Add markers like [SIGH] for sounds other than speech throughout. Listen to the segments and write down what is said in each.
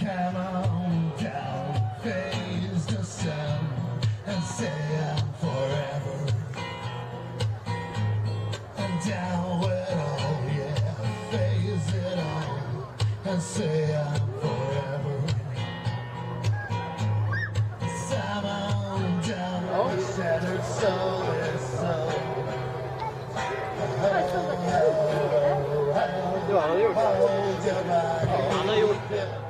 Come on down, face the sun And say I'm forever And down with all, yeah, it all And I'm forever Come on down, oh. shattered soul is so Oh, oh, oh,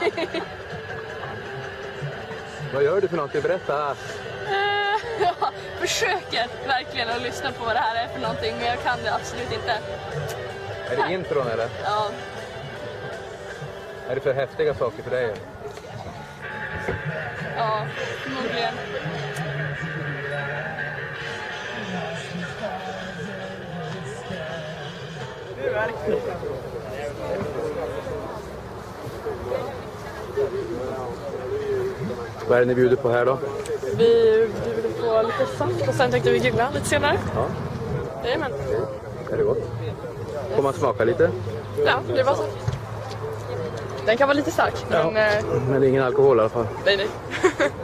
[LAUGHS] Vad gör du för någonting? Berätta. Eh, [LAUGHS] Jag försöker verkligen att lyssna på vad det här är för någonting, men jag kan det absolut inte. Är det intron eller? Ja, Är det för häftiga saker för dig? ja förmodligen. Vad är det ni bjuder på här då? Vi bjuder på lite saft och sen tänkte vi grilla lite senare. Ja, Jajamän. är det gott? Får man smaka lite? Ja, det var så. Den kan vara lite stark, men eh, Men det är ingen alkohol i alla fall. nej, nej. [LAUGHS] [LAUGHS]